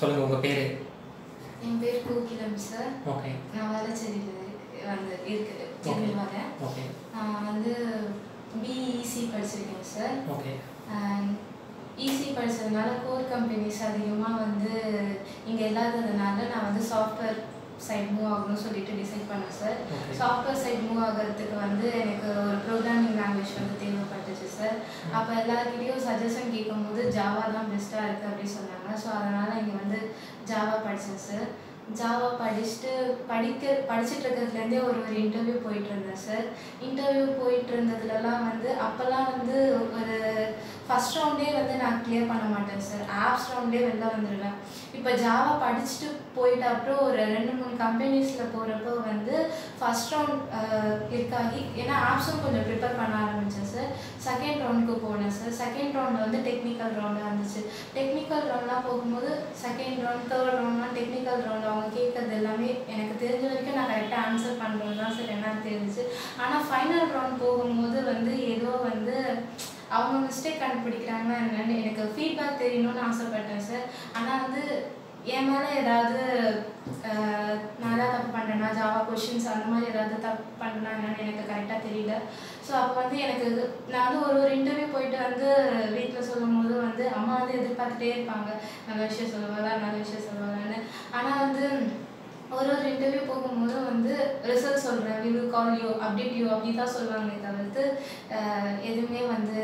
சொல்லுங்கள் உங்கள் பேர்? என் பேர் கோகிலம் சார் ஓகே நான் வேளச்சேரியில் வந்து இருக்கு வரேன் ஓகே நான் வந்து பிஇசி படிச்சிருக்கேன் சார் ஓகே ஈசி படித்ததுனால கோர் கம்பெனிஸ் அதிகமாக வந்து இங்கே இல்லாததுனால நான் வந்து சாஃப்ட்வேர் சைட் மூவ் ஆகணும்னு சொல்லிட்டு டிசைட் பண்ணேன் சார். சாஃப்ட்வேர் சைட் மூவ் ஆகிறதுக்கு வந்து எனக்கு ஒரு ப்ரோக்ராமிங் லாங்குவேஜ் வந்து தேவைப்பட்டுச்சு சார் அப்போ எல்லாருக்கிட்டையும் சஜஷன் கேட்கும்போது ஜாவா தான் பெஸ்ட்டாக இருக்குது அப்படின்னு சொன்னாங்க. ஸோ அதனால் இங்கே வந்து ஜாவா படித்தேன் சார் ஜாவா படிச்சுட்டு படிக்க படிச்சுட்டு இருக்கிறதுலேருந்தே ஒரு ஒரு இன்டர்வியூ போயிட்டு இருந்தேன் சார் இன்டர்வியூ போயிட்டு இருந்ததுலலாம் வந்து அப்போல்லாம் வந்து ஒரு ஃபஸ்ட் ரவுண்டே வந்து நான் கிளியர் பண்ண மாட்டேன் சார் ஆப்ஸ் ரவுண்டே வெளில வந்துடுவேன் இப்போ ஜாவா படிச்சுட்டு போயிட்ட அப்புறம் ஒரு ரெண்டு மூணு கம்பெனிஸில் போகிறப்போ வந்து ஃபஸ்ட் ரவுண்ட் இருக்காகி ஏன்னா ஆப்ஸும் கொஞ்சம் ப்ரிப்பேர் பண்ண ஆரம்பித்தேன் சார் செகண்ட் ரவுண்டுக்கு போனேன் சார் செகண்ட் ரவுண்டில் வந்து டெக்னிக்கல் ரவுண்டாக இருந்துச்சு. டெக் ரவுண்ட்லாம் போகும்போது செகண்ட் ரவுண்ட் தேர்ட் ரவுண்ட்லாம் டெக்னிக்கல் ரவுண்ட் அவங்க கேட்கறது எல்லாமே எனக்கு தெரிஞ்ச வரைக்கும் நான் கரெக்டாக ஆன்சர் பண்ணுறது தான் சார் என்ன தெரிஞ்சுச்சு. ஆனால் ஃபைனல் ரவுண்ட் போகும்போது வந்து ஏதோ வந்து அவங்க மிஸ்டேக் கண்டுபிடிக்கிறாங்க என்னன்னு எனக்கு ஃபீட்பேக் தெரியணும்னு ஆசைப்பட்டேன் சார் ஆனால் வந்து என் மேலே ஏதாவது நான் ஏதாவது தப்பு பண்ணுறேன்னா ஜாவா கொஷின்ஸ் அந்த மாதிரி ஏதாவது தப்பு பண்ணுறேன்னா என்னன்னு எனக்கு கரெக்டாக தெரியல. ஸோ அப்போ வந்து எனக்கு நான் வந்து ஒரு ஒரு இன்டர்வியூ போயிட்டு வந்து வீட்டில் சொல்லும் போது வந்து அம்மா வந்து எதிர்பார்த்துட்டே இருப்பாங்க. நல்ல விஷயம் சொல்லுவாளா நல்ல விஷயம் சொல்லுவாளான்னு. ஆனால் வந்து ஒரு ஒரு இன்டர்வியூ போகும்போது வந்து ரிசல்ட் சொல்கிறேன் we will call you update you அப்படி தான் சொல்லுவாங்களே தவிர்த்து எதுவுமே வந்து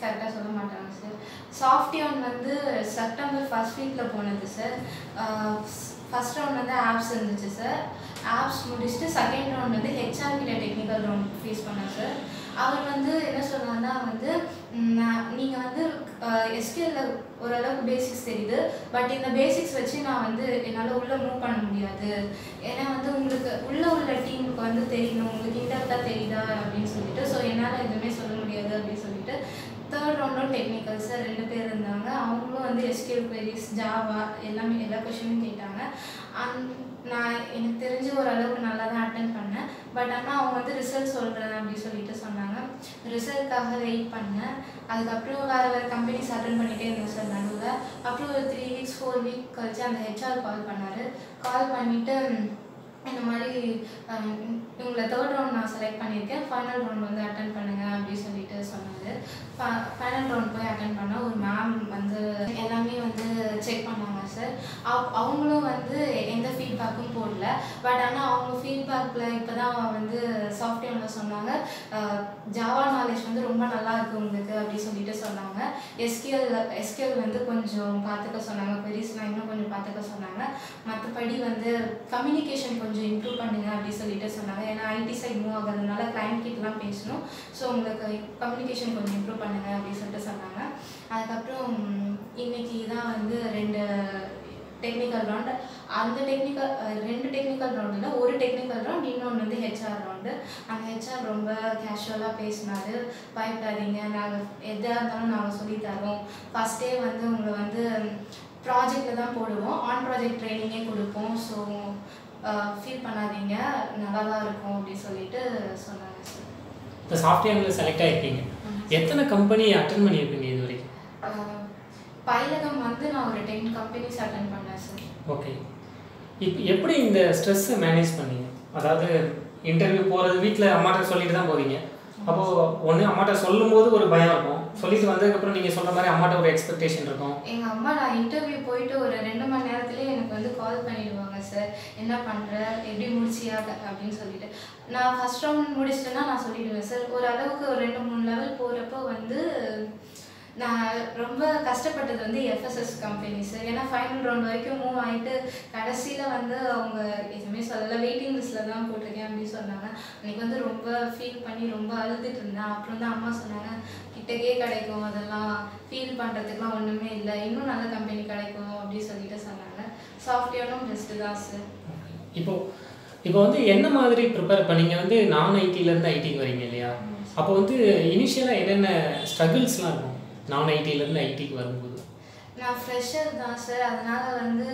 கரெக்டாக சொல்ல மாட்டாங்க சார் சாஃப்ட் ஒன் வந்து செப்டம்பர் ஃபர்ஸ்ட் வீக்கில் போனது சார் ஃபர்ஸ்ட் ரவுண்ட் வந்து ஆப்ஸ் இருந்துச்சு சார் ஆப்ஸ் முடிச்சுட்டு செகண்ட் ரவுண்ட் வந்து ஹெச்ஆர் கிட்ட டெக்னிக்கல் ரவுண்ட் ஃபேஸ் பண்ணேன் சார் அவர் வந்து என்ன சொன்னார்னா வந்து நீங்கள் வந்து எஸ்கியூல ஓரளவுக்கு பேசிக்ஸ் தெரியுது. பட் இந்த பேசிக்ஸ் வச்சு நான் வந்து என்னால் உள்ளே மூவ் பண்ண முடியாது. ஏன்னா வந்து உங்களுக்கு உள்ளே உள்ள டீமுக்கு வந்து தெரியணும் உங்களுக்கு இன்டர்வியூ தெரியுதா? அப்படின்னு சொல்லிட்டு. ஸோ என்னால் எதுவுமே சொல்ல முடியாது அப்படின்னு சொல்லிட்டு தேர்ட் ரவுண்டும் டெக்னிக்கல் சார் ரெண்டு பேர் இருந்தாங்க. அவங்களும் வந்து எஸ்கியூல் குவரிஸ் ஜாவா எல்லாமே எல்லா கொஷினும் கேட்டாங்க. அந் நான் எனக்கு தெரிஞ்சு ஓரளவுக்கு நல்லா தான் அட்டன் பண்ணேன். பட் ஆனால் அவங்க வந்து ரிசல்ட் சொல்கிறேன் அப்படின்னு சொல்லிட்டு சொன்னாங்க. ரிசல்ட்காக வெயிட் பண்ணேன். அதுக்கப்புறம் வேறு வேறு கம்பெனிஸ் அட்டன் பண்ணிகிட்டே இருந்தேன் சார் நடுவில். அப்புறம் ஒரு த்ரீ வீக்ஸ் ஃபோர் வீக் கழிச்சு அந்த ஹெச்ஆர் கால் பண்ணார். கால் பண்ணிவிட்டு இந்த மாதிரி இவங்களை தேர்ட் ரவுண்ட் நான் செலக்ட் பண்ணியிருக்கேன். ஃபைனல் ரவுண்ட் வந்து அட்டன் பண்ணுங்க அப்படின்னு சொல்லிட்டு சொன்னார். ஃபைனல் ரவுண்ட் போய் அட்டன் பண்ணால் ஒரு மேம் வந்து எல்லாமே வந்து செக் பண்ணாங்க சார் அவ் அவங்களும் வந்து எந்த ஃபீட்பேக்கும் போடல. பட் ஆனால் அவங்க ஃபீட்பேக்கில் இப்போ தான் வந்து சாஃப்ட்வேரில் சொன்னாங்க. ஜாவா நாலேஜ் வந்து ரொம்ப நல்லா இருக்கு உங்களுக்கு அப்படின்னு சொல்லிட்டு சொன்னாங்க. எஸ்கியூஎல் எஸ்கியூஎல் வந்து கொஞ்சம் பார்த்துக்க சொன்னாங்க. பெரிஸ்லாம் இன்னும் கொஞ்சம் பார்த்துக்க சொன்னாங்க. மற்றபடி வந்து கம்யூனிகேஷன் கொஞ்சம் இம்ப்ரூவ் பண்ணுங்க அப்படின்னு சொல்லிட்டு சொன்னாங்க. ஏன்னா ஐடி சைட் மூவ் ஆகிறதுனால கிளைண்ட் கிட்டலாம் பேசணும். ஸோ உங்களுக்கு கம்யூனிகேஷன் கொஞ்சம் இம்ப்ரூவ் பண்ணுங்க அப்படின்னு சொல்லிட்டு சொன்னாங்க. அதுக்கப்புறம் இன்னைக்கு தான் வந்து ரெண்டு டெக்னிக்கல் ரவுண்டு அந்த டெக்னிக்கல் ரெண்டு டெக்னிக்கல் ரவுண்டில் ஒரு டெக்னிக்கல் ரவுண்ட் இன்னொன்று வந்து ஹெச்ஆர் ரவுண்டு அந்த ஹெச்ஆர் ரொம்ப கேஷுவலாக பேசினாரு. பயப்படாதீங்க. நாங்கள் எதாக இருந்தாலும் நாங்கள் சொல்லித்தரோம் ஃபஸ்ட்டே வந்து உங்களை வந்து ப்ராஜெக்டில் தான் போடுவோம். ஆன் ப்ராஜெக்ட் ட்ரைனிங்கே கொடுப்போம். ஸோ ஃபீல் பண்ணாதீங்க. நல்லா தான் இருக்கும் அப்படின்னு சொல்லிட்டு சொன்னாங்க சார் இப்போ சாஃப்ட்வேரில் செலக்ட் ஆகிருக்கீங்க எத்தனை கம்பெனி அட்டன் பண்ணியிருப்பீங்க இது வரைக்கும்? பயிலகம் வந்து நான் ஒரு டென் கம்பெனிஸ் அட்டன் பண்ணேன் சார் ஓகே இப்போ எப்படி இந்த ஸ்ட்ரெஸ்ஸை மேனேஜ் பண்ணீங்க? அதாவது இன்டர்வியூ போகிறது வீட்டில் அம்மாட்ட சொல்லிட்டு தான் போவீங்க. அப்போது ஒன்று அம்மாட்ட சொல்லும்போது ஒரு பயம் இருக்கும். சொல்லிட்டு வந்ததுக்கப்புறம் நீங்கள் சொன்ன மாதிரி அம்மாட்ட ஒரு எக்ஸ்பெக்டேஷன் இருக்கும். எங்கள் அம்மா நான் இன்டர்வியூ போயிட்டு ஒரு ரெண்டு மணி நேரத்துலேயே எனக்கு வந்து கால் பண்ணிடுவாங்க சார் என்ன பண்ணுற எப்படி முடிச்சியா? அப்படின்னு சொல்லிட்டு. நான் ஃபஸ்ட் ரவுண்ட் முடிச்சிட்டேன்னா நான் சொல்லிடுவேன் சார் ஒரு அளவுக்கு ஒரு ரெண்டு மூணு லெவல் போகிறப்போ வந்து நான் ரொம்ப கஷ்டப்பட்டது வந்து எஃப்எஸ்எஸ் கம்பெனி சார் ஏன்னா ஃபைனல் ரவுண்ட் வரைக்கும் மூவ் ஆகிட்டு கடைசியில் வந்து அவங்க எதுவுமே சொல்லலை வெயிட்டிங் லிஸ்ட்டில் தான் அப்படின்னு சொன்னாங்க. அன்றைக்கி வந்து ரொம்ப ஃபீல் பண்ணி ரொம்ப அழுதுட்டு இருந்தேன். அப்புறம் தான் அம்மா சொன்னாங்க கிட்டக்கே கிடைக்கும். அதெல்லாம் ஃபீல் பண்ணுறதுக்குலாம் ஒன்றுமே இல்லை. இன்னும் நல்ல கம்பெனி கிடைக்கும் அப்படின்னு சொல்லிட்டு சொன்னாங்க. சாஃப்ட்வேரும் பெஸ்ட்டு தான் சார் இப்போ இப்போ வந்து என்ன மாதிரி ப்ரிப்பேர் பண்ணீங்க வந்து நான் ஐடிலேருந்து ஐடிக்கு வரீங்க இல்லையா? அப்போ வந்து இனிஷியலாக என்னென்ன ஸ்ட்ரகிள்ஸ்லாம் இருக்கும்? நான் ஐடிலேருந்து ஐடிக்கு வரும்போது. நான் ஃப்ரெஷர் தான் சார் அதனால வந்து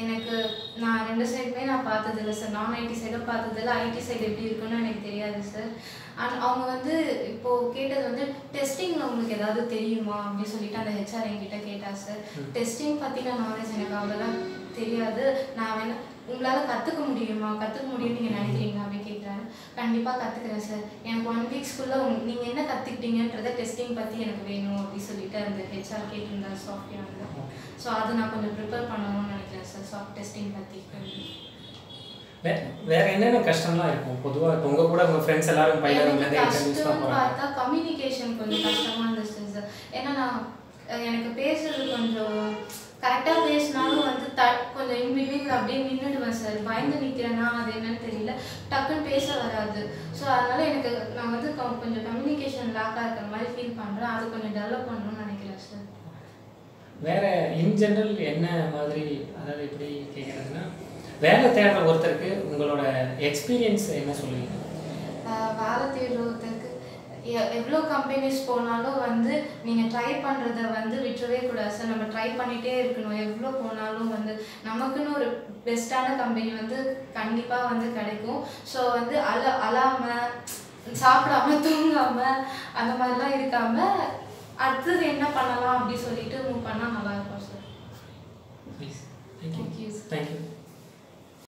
எனக்கு நான் ரெண்டு சைடுமே நான் பார்த்ததில்ல சார் நான் ஐடி சைடும் பார்த்ததில்ல. ஐடி சைடு எப்படி இருக்குன்னு எனக்கு தெரியாது சார் அண்ட் அவங்க வந்து இப்போது கேட்டது வந்து டெஸ்டிங்கில் உங்களுக்கு ஏதாவது தெரியுமா? அப்படின்னு சொல்லிட்டு அந்த ஹெச்ஆர் என்கிட்ட கேட்டா சார் டெஸ்டிங் பற்றின நாலேஜ் எனக்கு அவ்வளோவா தெரியாது. நான் வேணா உங்களால் கற்றுக்க முடியுமா? கற்றுக்க முடியும்னு நீங்கள் நினைக்கிறீங்களா? அப்படி கேட்குறாரு கண்டிப்பாக கற்றுக்குறேன் சார் எனக்கு ஒன் வீக்ஸ்க்குள்ளே உங் நீங்கள் என்ன கற்றுக்கிட்டீங்கன்றத டெஸ்டிங் பற்றி எனக்கு வேணும் அப்படின்னு சொல்லிட்டு அந்த ஹெச்ஆர் கேட்டிருந்தார் சாஃப்ட்வேர் ஸோ அது நான் கொஞ்சம் ப்ரிப்பேர் பண்ணணும்னு நினைக்கிறேன் சார் சாஃப்ட் டெஸ்டிங் பற்றி வேற என்னென்ன கஷ்டம்லாம் இருக்கும்? பொதுவா இப்போ உங்க கூட உங்க ஃப்ரெண்ட்ஸ் எல்லாரும் பார்த்தா கம்யூனிகேஷன் கொஞ்சம் கஷ்டமா இருந்துச்சு சார் ஏன்னா நான் எனக்கு பேசுறது கொஞ்சம் கரெக்டாக பேசினாலும் வந்து த கொஞ்சம் இன்பிட்வீனில் அப்படியே நின்றுடுவேன் சார் பயந்து நிற்கிறேன்னா அது என்னன்னு தெரியல. டக்குன்னு பேச வராது. ஸோ அதனால எனக்கு நான் வந்து கொஞ்சம் கம்யூனிகேஷன் லேக்காக இருக்கிற மாதிரி ஃபீல் பண்ணுறேன் அது கொஞ்சம் டெவலப் பண்ணணும்னு நினைக்கிறேன் சார் வேற இன் ஜெனரல் என்ன மாதிரி அதாவது எப்படி கேட்குறதுன்னா வேலை தேடுற ஒருத்தருக்கு உங்களோட எக்ஸ்பீரியன்ஸ் என்ன சொல்லுவீங்க? வேலை தேடுறதுக்கு எ- எவ்வளோ கம்பெனிஸ் போனாலும் வந்து நீங்கள் ட்ரை பண்ணுறத வந்து விட்டுறவே கூடாது சார் நம்ம ட்ரை பண்ணிகிட்டே இருக்கணும். எவ்வளோ போனாலும் வந்து நமக்குன்னு ஒரு பெஸ்ட்டான கம்பெனி வந்து கண்டிப்பாக வந்து கிடைக்கும். ஸோ வந்து அல அழாமல் சாப்பிடாம தூங்காமல் அந்த மாதிரிலாம் இருக்காமல் அடுத்தது என்ன பண்ணலாம் அப்படி சொல்லிட்டு மூவ் பண்ணால் நல்லாயிருக்கும் சார் ப்ளீஸ் தேங்க்யூ தேங்க்யூ